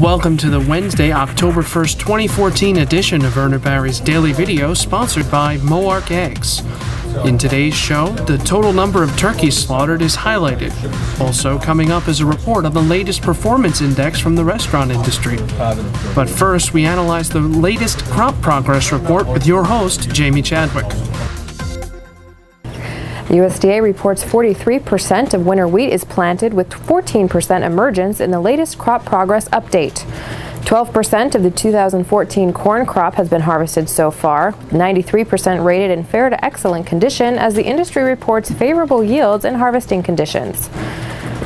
Welcome to the Wednesday, October 1st, 2014 edition of Urner Barry's Daily Video, sponsored by Moark Eggs. In today's show, the total number of turkeys slaughtered is highlighted. Also, coming up is a report on the latest performance index from the restaurant industry. But first, we analyze the latest crop progress report with your host, Jamie Chadwick. USDA reports 43% of winter wheat is planted with 14% emergence in the latest crop progress update. 12% of the 2014 corn crop has been harvested so far, 93% rated in fair to excellent condition as the industry reports favorable yields and harvesting conditions.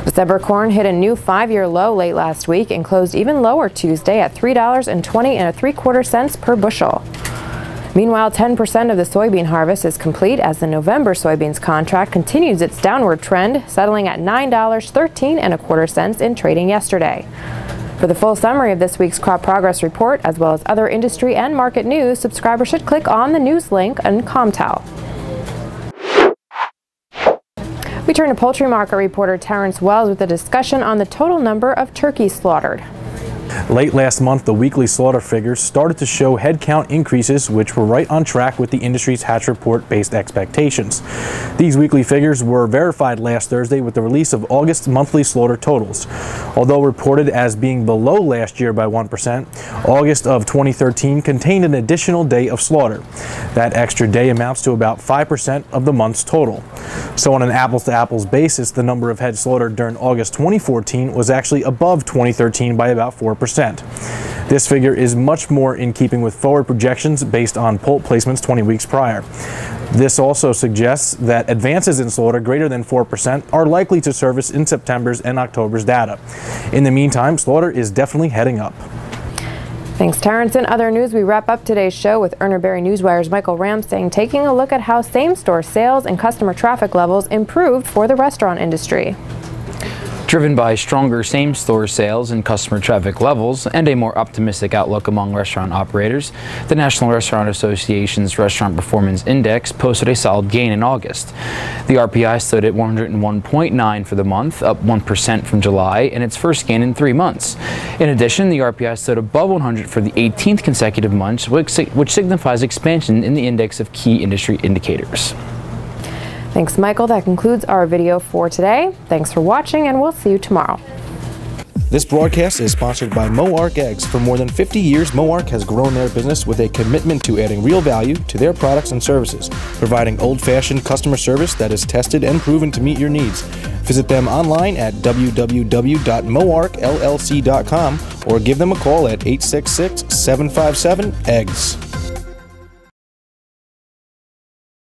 December corn hit a new five-year low late last week and closed even lower Tuesday at $3.20 and a three-quarter cents per bushel. Meanwhile, 10% of the soybean harvest is complete as the November soybeans contract continues its downward trend, settling at $9.13 and a quarter cents in trading yesterday. For the full summary of this week's crop progress report, as well as other industry and market news, subscribers should click on the news link on Comtell. We turn to poultry market reporter Terrence Wells with a discussion on the total number of turkeys slaughtered. Late last month, the weekly slaughter figures started to show headcount increases, which were right on track with the industry's Hatch report based expectations. These weekly figures were verified last Thursday with the release of August monthly slaughter totals. Although reported as being below last year by 1%, August of 2013 contained an additional day of slaughter. That extra day amounts to about 5% of the month's total. So, on an apples to apples basis, the number of head slaughtered during August 2014 was actually above 2013 by about 4%. This figure is much more in keeping with forward projections based on poult placements 20 weeks prior. This also suggests that advances in slaughter greater than 4% are likely to surface in September's and October's data. In the meantime, slaughter is definitely heading up. Thanks, Terrence. In other news, we wrap up today's show with Urner Barry Newswire's Michael Ramsingh taking a look at how same-store sales and customer traffic levels improved for the restaurant industry. Driven by stronger same-store sales and customer traffic levels and a more optimistic outlook among restaurant operators, the National Restaurant Association's Restaurant Performance Index posted a solid gain in August. The RPI stood at 101.9 for the month, up 1% from July, and its first gain in three months. In addition, the RPI stood above 100 for the 18th consecutive month, which signifies expansion in the index of key industry indicators. Thanks, Michael. That concludes our video for today. Thanks for watching, and we'll see you tomorrow. This broadcast is sponsored by Moark Eggs. For more than 50 years, Moark has grown their business with a commitment to adding real value to their products and services, providing old-fashioned customer service that is tested and proven to meet your needs. Visit them online at www.moarkllc.com or give them a call at 866 757 EGGS.